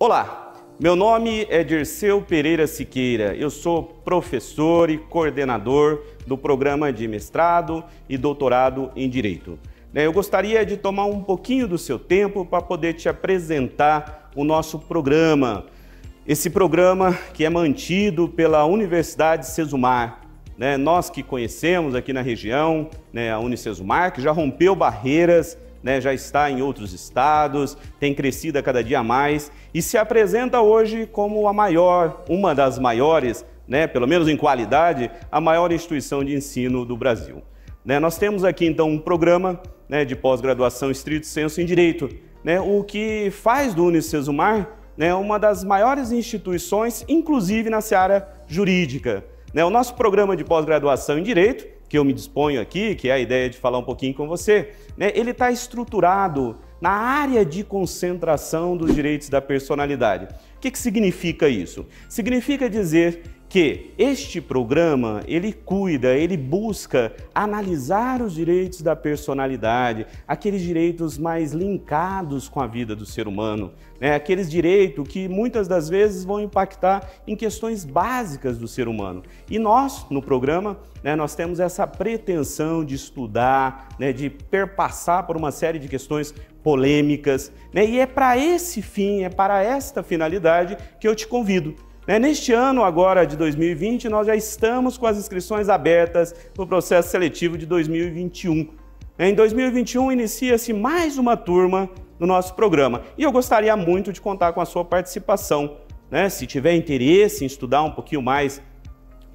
Olá, meu nome é Dirceu Pereira Siqueira. Eu sou professor e coordenador do programa de mestrado e doutorado em Direito. Né, eu gostaria de tomar um pouquinho do seu tempo para poder te apresentar o nosso programa. Esse programa que é mantido pela Universidade Sesumar. Né? Nós que conhecemos aqui na região, né, a Unicesumar, que já rompeu barreiras né, já está em outros estados, tem crescido a cada dia mais e se apresenta hoje como a maior, uma das maiores, né, pelo menos em qualidade, a maior instituição de ensino do Brasil. Né, nós temos aqui então um programa né, de pós-graduação estrito senso em Direito, né, o que faz do Unicesumar né, uma das maiores instituições, inclusive na seara jurídica. O nosso programa de pós-graduação em Direito que eu me disponho aqui, que é a ideia de falar um pouquinho com você, né, ele está estruturado na área de concentração dos direitos da personalidade. O que, que significa isso? Significa dizer que este programa ele cuida, ele busca analisar os direitos da personalidade, aqueles direitos mais linkados com a vida do ser humano, né? aqueles direitos que muitas das vezes vão impactar em questões básicas do ser humano. E nós, no programa, né, nós temos essa pretensão de estudar, né, de perpassar por uma série de questões polêmicas, né? e é para esse fim, é para esta finalidade que eu te convido neste ano agora de 2020, nós já estamos com as inscrições abertas no processo seletivo de 2021. Em 2021 inicia-se mais uma turma no nosso programa e eu gostaria muito de contar com a sua participação. Né? Se tiver interesse em estudar um pouquinho mais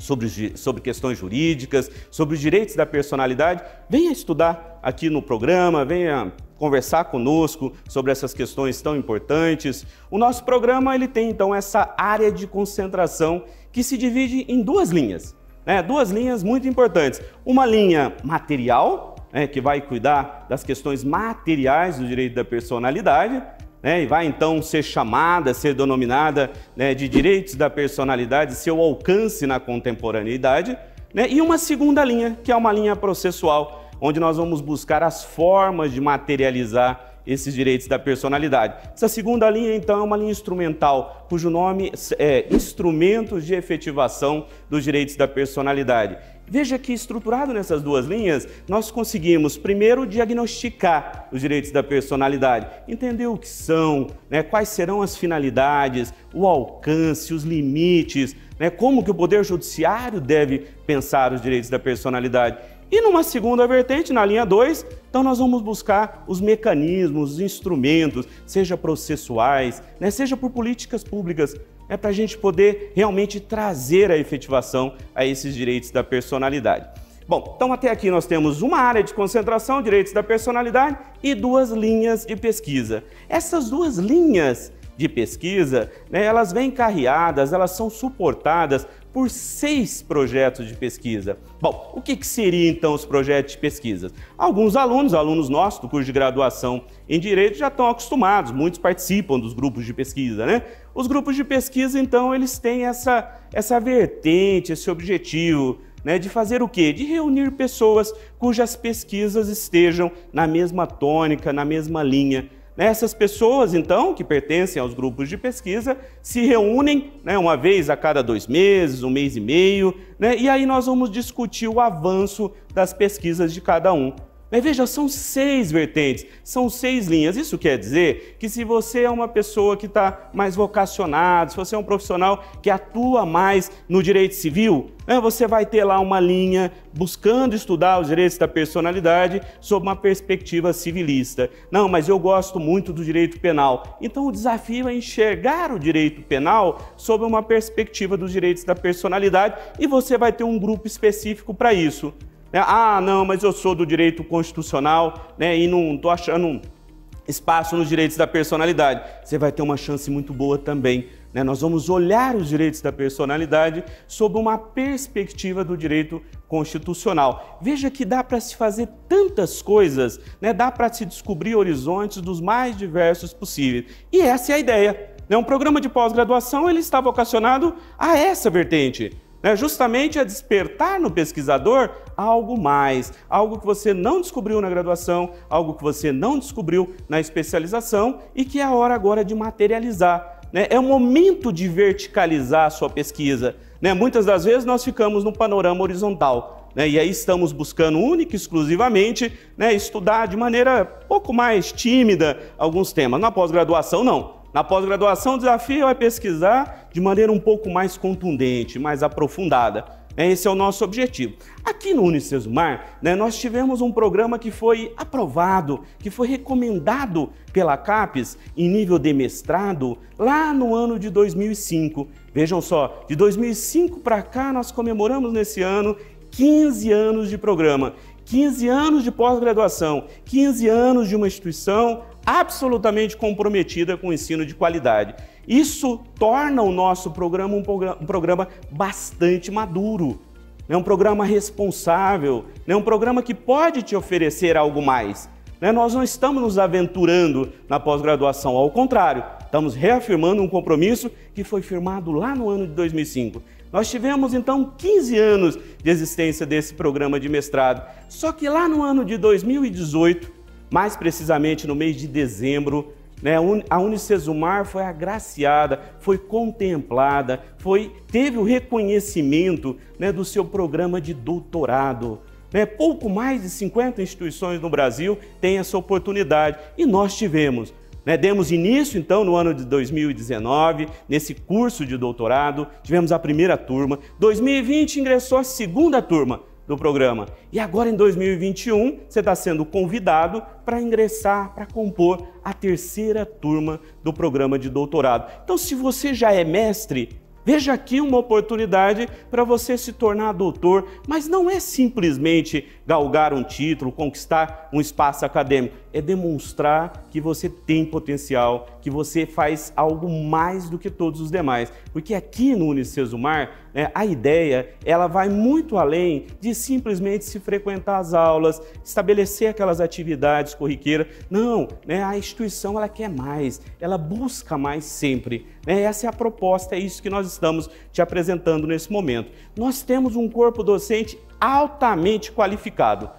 sobre, sobre questões jurídicas, sobre os direitos da personalidade, venha estudar aqui no programa, venha conversar conosco sobre essas questões tão importantes. O nosso programa ele tem então essa área de concentração que se divide em duas linhas, né? duas linhas muito importantes. Uma linha material, né, que vai cuidar das questões materiais do direito da personalidade, né, e vai então ser chamada, ser denominada né, de direitos da personalidade, seu alcance na contemporaneidade, né, e uma segunda linha, que é uma linha processual, onde nós vamos buscar as formas de materializar esses direitos da personalidade. Essa segunda linha, então, é uma linha instrumental, cujo nome é Instrumentos de Efetivação dos Direitos da Personalidade. Veja que, estruturado nessas duas linhas, nós conseguimos, primeiro, diagnosticar os direitos da personalidade, entender o que são, né, quais serão as finalidades, o alcance, os limites, né, como que o Poder Judiciário deve pensar os direitos da personalidade. E numa segunda vertente, na linha 2, então nós vamos buscar os mecanismos, os instrumentos, seja processuais, né, seja por políticas públicas, é para a gente poder realmente trazer a efetivação a esses direitos da personalidade. Bom, então até aqui nós temos uma área de concentração, direitos da personalidade, e duas linhas de pesquisa. Essas duas linhas de pesquisa, né, elas vêm carreadas, elas são suportadas por seis projetos de pesquisa. Bom, o que, que seriam então os projetos de pesquisa? Alguns alunos, alunos nossos do curso de graduação em Direito já estão acostumados, muitos participam dos grupos de pesquisa, né? Os grupos de pesquisa, então, eles têm essa, essa vertente, esse objetivo, né, de fazer o quê? De reunir pessoas cujas pesquisas estejam na mesma tônica, na mesma linha essas pessoas, então, que pertencem aos grupos de pesquisa, se reúnem né, uma vez a cada dois meses, um mês e meio, né, e aí nós vamos discutir o avanço das pesquisas de cada um. Mas veja, são seis vertentes, são seis linhas. Isso quer dizer que se você é uma pessoa que está mais vocacionada, se você é um profissional que atua mais no direito civil, né, você vai ter lá uma linha buscando estudar os direitos da personalidade sob uma perspectiva civilista. Não, mas eu gosto muito do direito penal. Então o desafio é enxergar o direito penal sob uma perspectiva dos direitos da personalidade e você vai ter um grupo específico para isso. Né? Ah, não, mas eu sou do direito constitucional né, e não estou achando espaço nos direitos da personalidade. Você vai ter uma chance muito boa também. Né? Nós vamos olhar os direitos da personalidade sob uma perspectiva do direito constitucional. Veja que dá para se fazer tantas coisas, né? dá para se descobrir horizontes dos mais diversos possíveis. E essa é a ideia. Né? Um programa de pós-graduação ele está vocacionado a essa vertente né, justamente a despertar no pesquisador algo mais, algo que você não descobriu na graduação, algo que você não descobriu na especialização e que é a hora agora de materializar. Né? É o momento de verticalizar a sua pesquisa. Né? Muitas das vezes nós ficamos no panorama horizontal. Né? E aí estamos buscando única e exclusivamente né, estudar de maneira pouco mais tímida alguns temas. Na pós-graduação, não. Na pós-graduação, o desafio é pesquisar de maneira um pouco mais contundente, mais aprofundada. É, esse é o nosso objetivo. Aqui no Unicesumar, né, nós tivemos um programa que foi aprovado, que foi recomendado pela CAPES em nível de mestrado lá no ano de 2005. Vejam só, de 2005 para cá nós comemoramos nesse ano 15 anos de programa, 15 anos de pós-graduação, 15 anos de uma instituição absolutamente comprometida com o ensino de qualidade. Isso torna o nosso programa um, programa, bastante maduro, é um programa responsável, é um programa que pode te oferecer algo mais. Né? Nós não estamos nos aventurando na pós-graduação, ao contrário, estamos reafirmando um compromisso que foi firmado lá no ano de 2005. Nós tivemos então 15 anos de existência desse programa de mestrado, só que lá no ano de 2018, mais precisamente no mês de dezembro, né? A Unicesumar foi agraciada, foi contemplada, foi, teve o reconhecimento né, do seu programa de doutorado. Né? Pouco mais de 50 instituições no Brasil têm essa oportunidade e nós tivemos. Né? Demos início, então, no ano de 2019, nesse curso de doutorado, tivemos a primeira turma. 2020 ingressou a segunda turma do programa. E agora em 2021, você está sendo convidado para ingressar, para compor a terceira turma do programa de doutorado. Então, se você já é mestre, Veja aqui uma oportunidade para você se tornar doutor, mas não é simplesmente galgar um título, conquistar um espaço acadêmico, é demonstrar que você tem potencial, que você faz algo mais do que todos os demais. Porque aqui no Unicesumar, né, a ideia ela vai muito além de simplesmente se frequentar as aulas, estabelecer aquelas atividades corriqueiras. Não, né, a instituição ela quer mais, ela busca mais sempre. Né? Essa é a proposta, é isso que nós estamos te apresentando nesse momento. Nós temos um corpo docente altamente qualificado.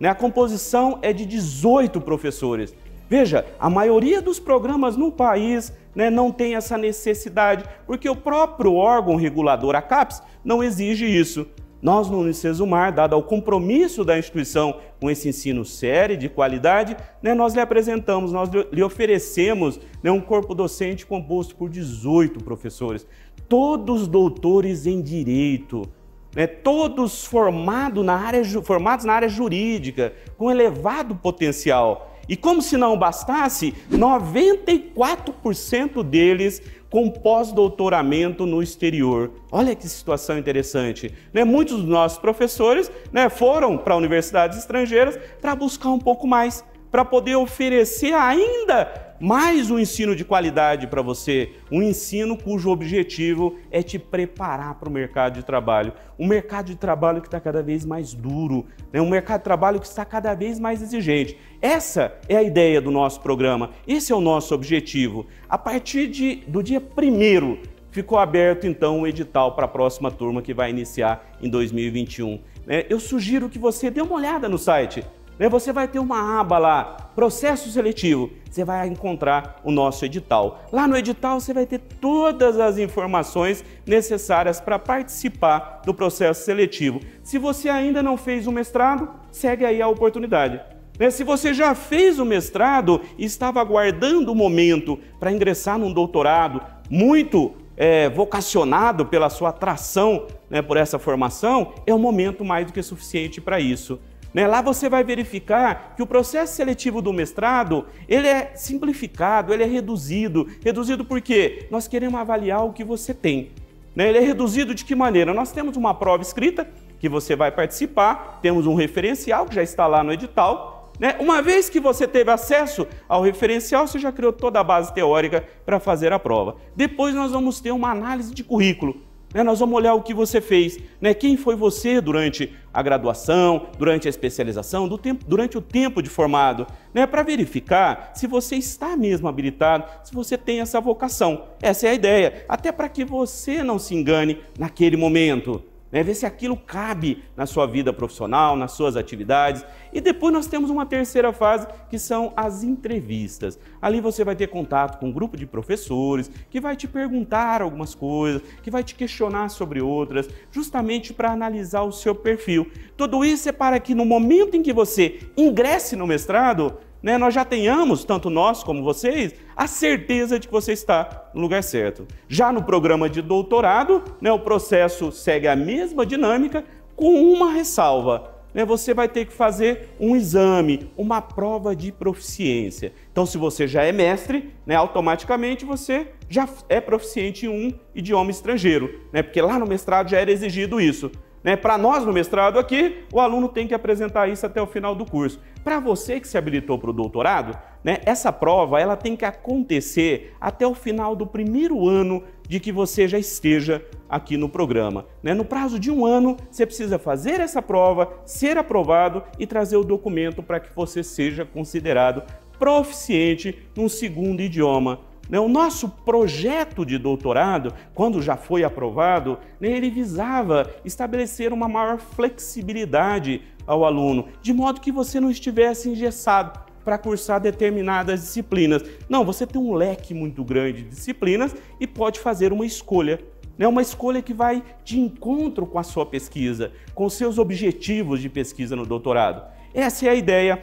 Né? A composição é de 18 professores. Veja, a maioria dos programas no país né, não tem essa necessidade, porque o próprio órgão regulador, a CAPES, não exige isso. Nós, no Unicesumar, dado ao compromisso da instituição com esse ensino sério, de qualidade, né, nós lhe apresentamos, nós lhe oferecemos né, um corpo docente composto por 18 professores, todos doutores em Direito, né, todos formado na área, formados na área jurídica, com elevado potencial. E como se não bastasse, 94% deles com pós-doutoramento no exterior. Olha que situação interessante. Né? Muitos dos nossos professores né, foram para universidades estrangeiras para buscar um pouco mais, para poder oferecer ainda mais um ensino de qualidade para você, um ensino cujo objetivo é te preparar para o mercado de trabalho. Um mercado de trabalho que está cada vez mais duro, né? um mercado de trabalho que está cada vez mais exigente. Essa é a ideia do nosso programa, esse é o nosso objetivo. A partir de, do dia 1 ficou aberto então o edital para a próxima turma que vai iniciar em 2021. Né? Eu sugiro que você dê uma olhada no site né, você vai ter uma aba lá, processo seletivo. Você vai encontrar o nosso edital. Lá no edital você vai ter todas as informações necessárias para participar do processo seletivo. Se você ainda não fez o mestrado, segue aí a oportunidade. Né, se você já fez o mestrado e estava aguardando o momento para ingressar num doutorado muito é, vocacionado pela sua atração né, por essa formação, é um momento mais do que suficiente para isso. Né? Lá você vai verificar que o processo seletivo do mestrado ele é simplificado, ele é reduzido. Reduzido por quê? Nós queremos avaliar o que você tem. Né? Ele é reduzido de que maneira? Nós temos uma prova escrita que você vai participar, temos um referencial que já está lá no edital. Né? Uma vez que você teve acesso ao referencial, você já criou toda a base teórica para fazer a prova. Depois nós vamos ter uma análise de currículo. Né? Nós vamos olhar o que você fez, né? quem foi você durante a graduação, durante a especialização, tempo, durante o tempo de formado, né? para verificar se você está mesmo habilitado, se você tem essa vocação. Essa é a ideia, até para que você não se engane naquele momento. Né? ver se aquilo cabe na sua vida profissional, nas suas atividades. E depois nós temos uma terceira fase, que são as entrevistas. Ali você vai ter contato com um grupo de professores que vai te perguntar algumas coisas, que vai te questionar sobre outras, justamente para analisar o seu perfil. Tudo isso é para que no momento em que você ingresse no mestrado, né, nós já tenhamos, tanto nós como vocês, a certeza de que você está no lugar certo. Já no programa de doutorado, né, o processo segue a mesma dinâmica, com uma ressalva. Né, você vai ter que fazer um exame, uma prova de proficiência. Então, se você já é mestre, né, automaticamente você já é proficiente em um idioma estrangeiro, né, porque lá no mestrado já era exigido isso. Né? Para nós no mestrado aqui, o aluno tem que apresentar isso até o final do curso. Para você que se habilitou para o doutorado, né, essa prova ela tem que acontecer até o final do primeiro ano de que você já esteja aqui no programa. Né? No prazo de um ano, você precisa fazer essa prova, ser aprovado e trazer o documento para que você seja considerado proficiente num segundo idioma o nosso projeto de doutorado, quando já foi aprovado, né, ele visava estabelecer uma maior flexibilidade ao aluno, de modo que você não estivesse engessado para cursar determinadas disciplinas. Não, você tem um leque muito grande de disciplinas e pode fazer uma escolha. Né, uma escolha que vai de encontro com a sua pesquisa, com seus objetivos de pesquisa no doutorado. Essa é a ideia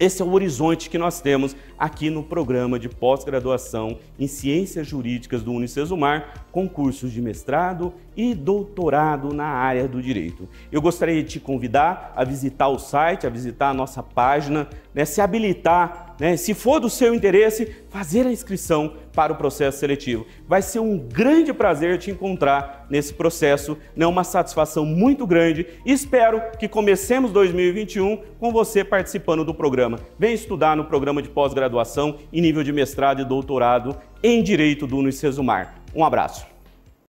esse é o horizonte que nós temos aqui no programa de pós-graduação em Ciências Jurídicas do Unicesumar, com cursos de mestrado e doutorado na área do direito. Eu gostaria de te convidar a visitar o site, a visitar a nossa página, né, se habilitar, né, se for do seu interesse, fazer a inscrição para o processo seletivo. Vai ser um grande prazer te encontrar nesse processo, né, uma satisfação muito grande espero que comecemos 2021 com você participando do programa. Vem estudar no programa de pós-graduação em nível de mestrado e doutorado em Direito do Unicesumar. Um abraço.